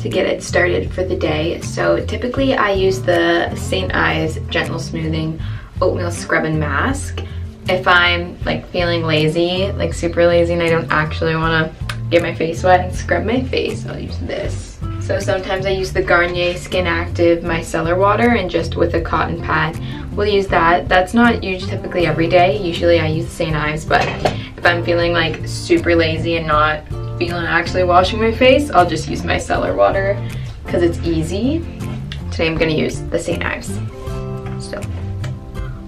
to get it started for the day. So typically I use the St. Ives Gentle Smoothing Oatmeal Scrub and Mask. If I'm like feeling lazy, like super lazy and I don't actually want to get my face wet and scrub my face, I'll use this. So sometimes I use the Garnier Skin Active Micellar Water and just with a cotton pad, we'll use that. That's not usually typically every day. Usually I use St. Ives, but if I'm feeling like super lazy and not feeling actually washing my face, I'll just use micellar water because it's easy. Today I'm gonna use the St. Ives. So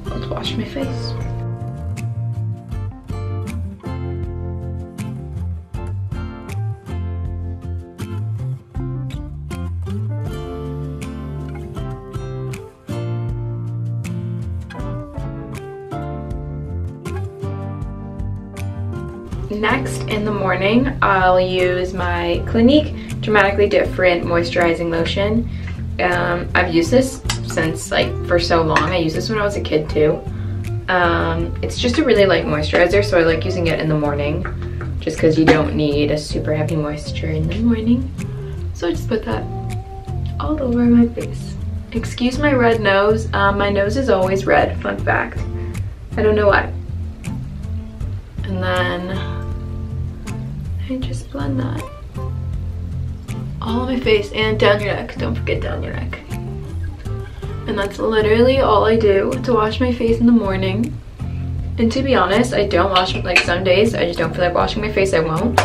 let's wash my face. Next, in the morning, I'll use my Clinique Dramatically Different Moisturizing Lotion. Um, I've used this since like for so long. I used this when I was a kid too. Um, it's just a really light moisturizer, so I like using it in the morning just because you don't need a super heavy moisture in the morning. So I just put that all over my face. Excuse my red nose. Um, my nose is always red, fun fact. I don't know why. And then and just blend that all on my face and down your neck. Don't forget down your neck. And that's literally all I do to wash my face in the morning. And to be honest, I don't wash, like some days, I just don't feel like washing my face, I won't.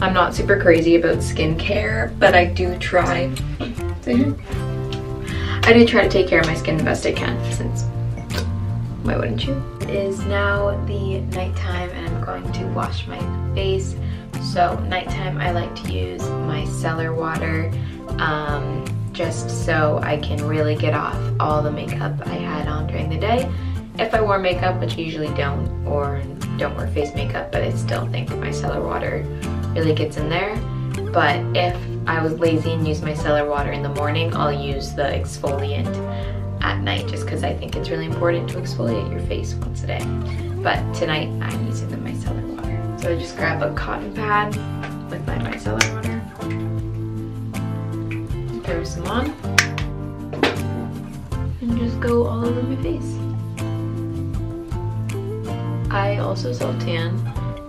I'm not super crazy about skincare, but I do try. I do try to take care of my skin the best I can, since why wouldn't you? It is now the nighttime and I'm going to wash my face. So nighttime I like to use micellar water um, just so I can really get off all the makeup I had on during the day. If I wore makeup, which I usually don't, or don't wear face makeup, but I still think micellar water really gets in there. But if I was lazy and used micellar water in the morning, I'll use the exfoliant at night just because I think it's really important to exfoliate your face once a day. But tonight I'm using the micellar water. So I just grab a cotton pad with my micellar water. Throw some on. And just go all over my face. I also self-tan,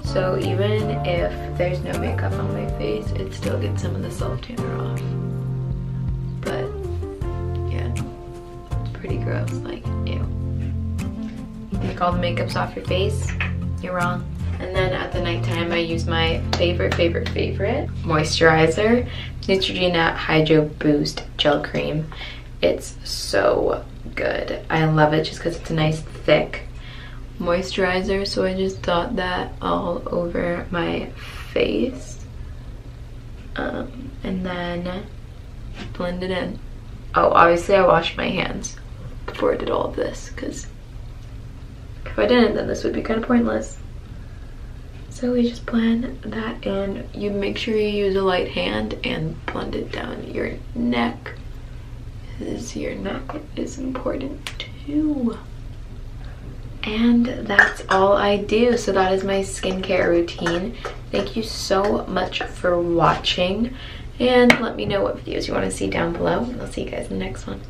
so even if there's no makeup on my face, it still gets some of the self-tanner off. But yeah, it's pretty gross, like, ew. Take all the makeups off your face, you're wrong. And then at the nighttime, I use my favorite, favorite, favorite moisturizer, Neutrogena Hydro Boost Gel Cream. It's so good. I love it just because it's a nice thick moisturizer. So I just dot that all over my face. Um, and then blend it in. Oh, obviously I washed my hands before I did all of this because if I didn't, then this would be kind of pointless. So we just blend that in. You make sure you use a light hand and blend it down your neck. Because your neck is important too. And that's all I do. So that is my skincare routine. Thank you so much for watching. And let me know what videos you want to see down below. I'll see you guys in the next one.